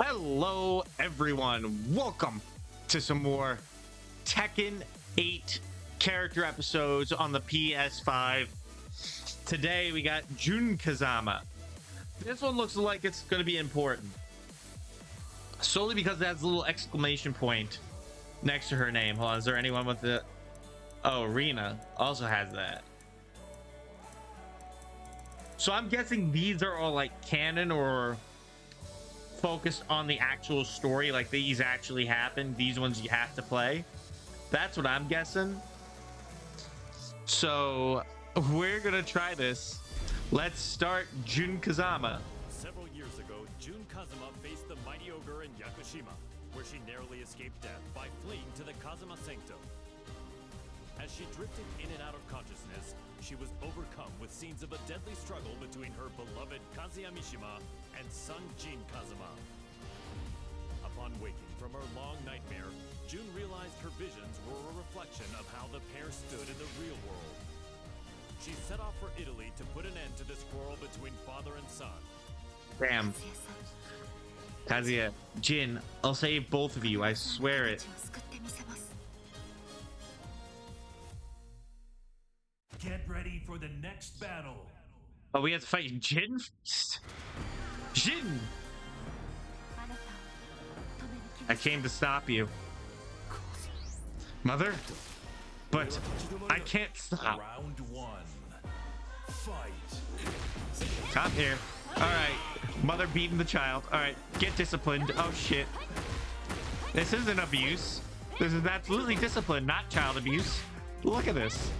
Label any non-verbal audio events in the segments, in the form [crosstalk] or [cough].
Hello, everyone. Welcome to some more Tekken 8 character episodes on the PS5. Today we got Jun Kazama. This one looks like it's going to be important. Solely because it has a little exclamation point next to her name. Hold on, is there anyone with the... Oh, Reina also has that. So I'm guessing these are all like canon or focused on the actual story. Like these actually happened. These ones you have to play. That's what I'm guessing. So we're gonna try this. Let's start Jun Kazama. Several years ago, Jun Kazama faced the mighty ogre in Yakushima, where she narrowly escaped death by fleeing to the Kazama Sanctum. As she drifted in and out of consciousness, she was overcome with scenes of a deadly struggle between her beloved Kazuya Mishima and son Jin Kazama waking from her long nightmare, Jun realized her visions were a reflection of how the pair stood in the real world. She set off for Italy to put an end to this quarrel between father and son. Damn. Kazuya, Jin, I'll save both of you, I swear it. Get ready for the next battle. Oh, we have to fight Jin? [laughs] Jin! I came to stop you. Mother? But I can't stop. Round one. Fight. Top here. Alright. Mother beating the child. Alright. Get disciplined. Oh shit. This isn't abuse. This is absolutely discipline, not child abuse. Look at this.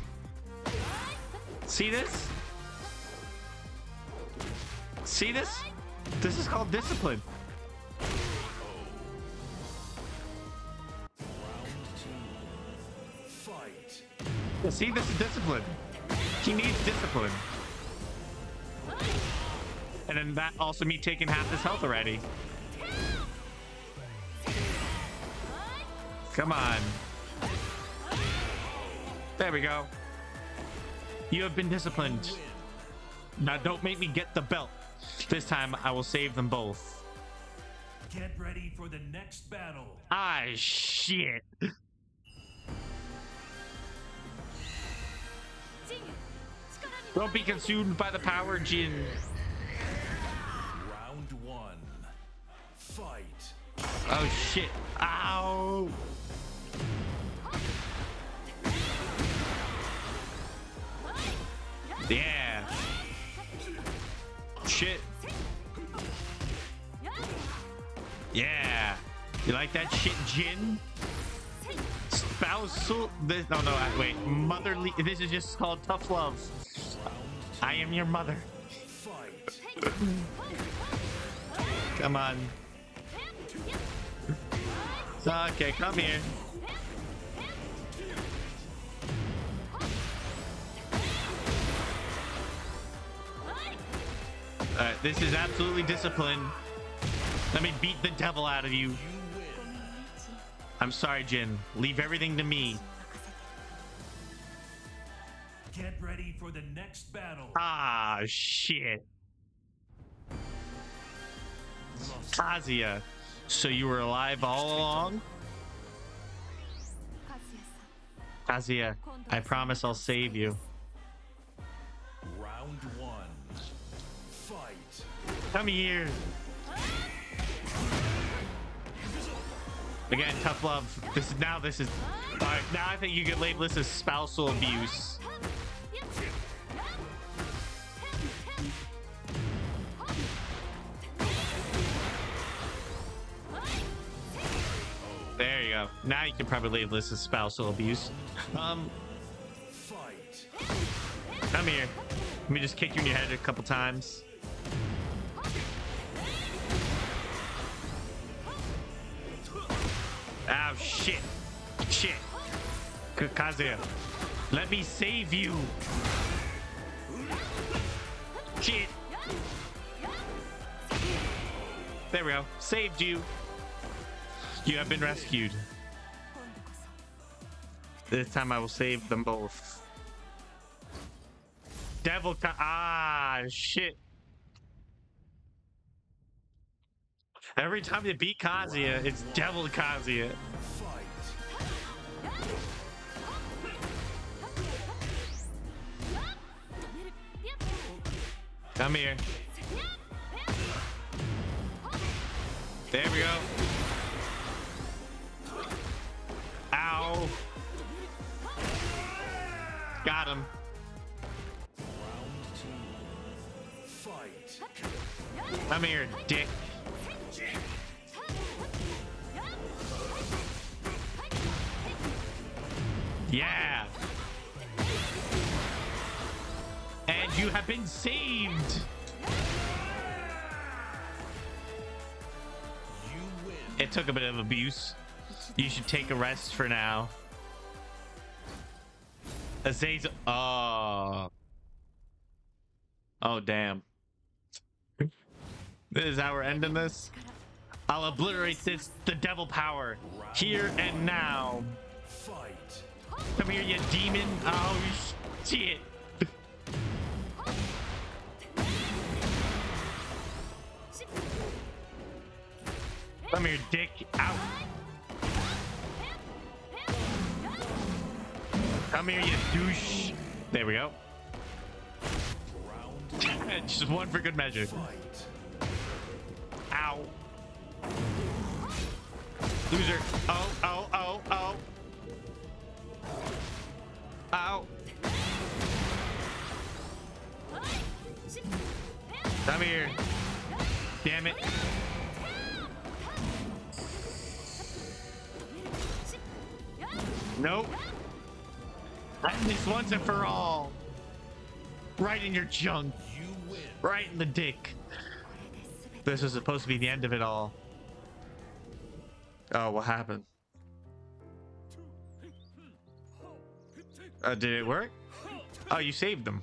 See this? See this? This is called discipline. See, this is discipline. He needs discipline. And then that also me taking half his health already. Come on. There we go. You have been disciplined. Now don't make me get the belt. This time I will save them both. Get ready for the next battle. Ah, shit. Don't be consumed by the power, Jin. Round one. Fight. Oh shit. Ow. Yeah. Shit. Yeah. You like that shit, Jin? Spousal. This, no, no, wait. Motherly. This is just called tough love. I am your mother. come on. Okay, come here. Alright, this is absolutely discipline. Let me beat the devil out of you. I'm sorry, Jin. Leave everything to me. Get ready for the next battle. Ah, shit. Kazuya, so you were alive all along? Kazuya, I promise I'll save you. Round one. Fight. Come here. Again, tough love. This is now. This is. All right. now I think you can label this as spousal abuse. Now you can probably label this as spousal abuse. Um, Fight. come here. Let me just kick you in your head a couple times. Oh shit. Shit. Kazuya. Let me save you. Shit. There we go. Saved you. You have been rescued. This time I will save them both. Devil to ah shit. Every time you beat Kazuya, it's Devil Kazuya. Come here. There we go. Got him. Come here, dick. Yeah. And you have been saved. It took a bit of abuse. You should take a rest for now. Azazel. Oh. Uh, oh, damn. This is how we're ending this. I'll obliterate this, the devil power, here and now. Fight. Come here, you demon. Oh, shit. Come here, dick. Out. Come here, you douche. There we go. [laughs] Just one for good measure. Ow. Loser. Oh, oh, oh, oh. Ow. Come here. Damn it. Nope. End this once and for all. Right in your junk. You win. Right in the dick. This was supposed to be the end of it all. Oh, what happened? Uh, did it work? Oh, you saved them.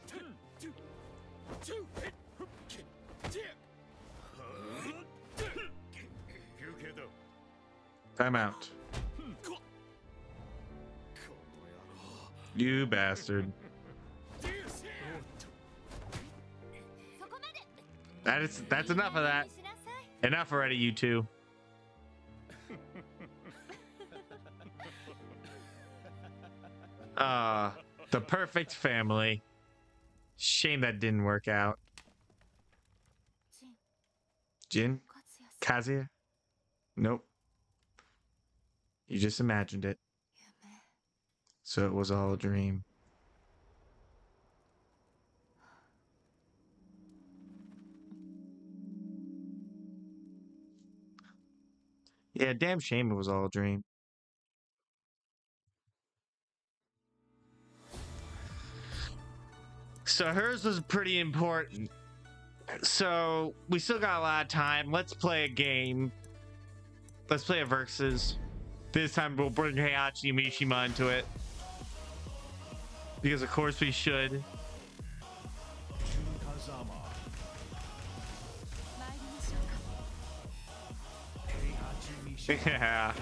Time out. You bastard. That is that's enough of that. Enough already, you two. Ah, the perfect family. Shame that didn't work out. Jin? Kazuya? Nope. You just imagined it. So it was all a dream. Yeah, damn shame it was all a dream. So hers was pretty important. So we still got a lot of time. Let's play a game. Let's play a versus. This time we'll bring Heihachi Mishima into it. Because of course we should. Jun Kazama. Heihachi Mishima. Yeah.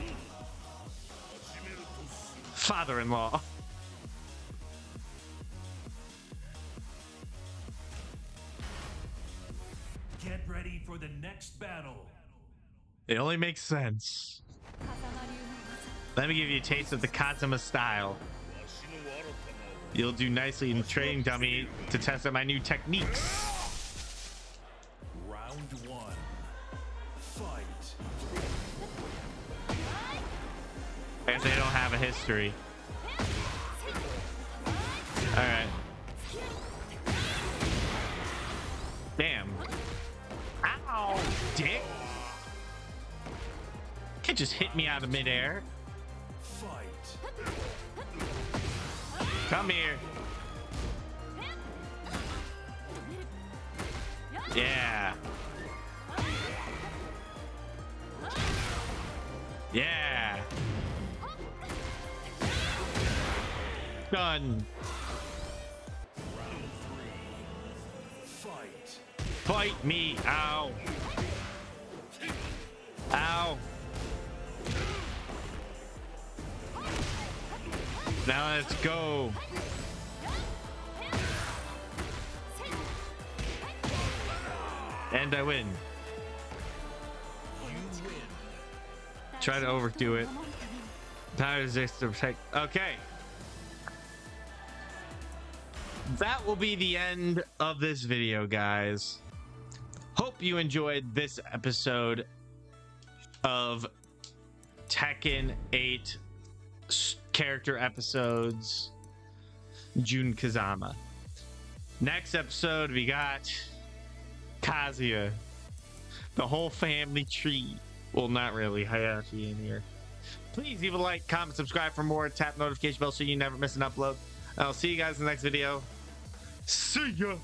Father-in-law. Get ready for the next battle. It only makes sense. Let me give you a taste of the Kazama style. You'll do nicely in training dummy to test out my new techniques. Round one. Fight. And they don't have a history. Alright. Damn. Ow, dick. Can't just hit me out of midair. Come here. Yeah. Yeah. Done. Fight. Fight me. Ow. Ow. Now let's go. And I win. Try to overdo it. Tired is just to protect. Okay. That will be the end of this video, guys. Hope you enjoyed this episode of Tekken 8 s- character episodes Jun Kazama. Next episode, we got Kazuya. The whole family tree. Well, not really. Heihachi in here. Please leave a like, comment, subscribe for more. Tap notification bell so you never miss an upload. I'll see you guys in the next video. See ya!